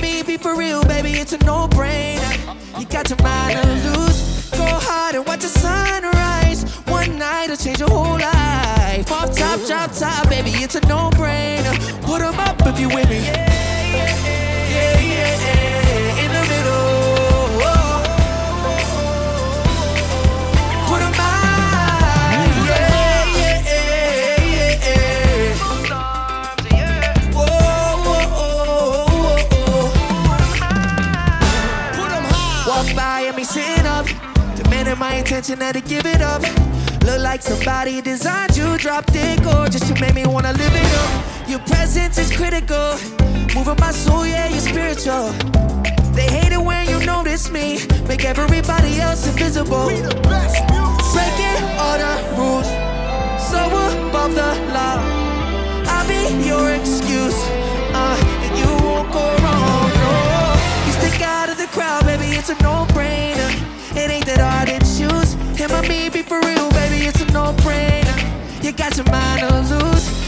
me, be for real, baby, it's a no-brainer. You got your mind to lose. Go hard and watch the sunrise. One night will change your whole life. Off top, drop top, baby, it's a no-brainer. Put 'em up if you with me. Yeah, me sitting up, demanding my attention and to give it up. Look like somebody designed you, dropped it gorgeous. You made me wanna live it up. Your presence is critical, moving my soul, yeah, you're spiritual. They hate it when you notice me, make everybody else invisible. It's a no-brainer. It ain't that hard to choose. Him or me, be for real, baby, it's a no-brainer. You got your mind to lose.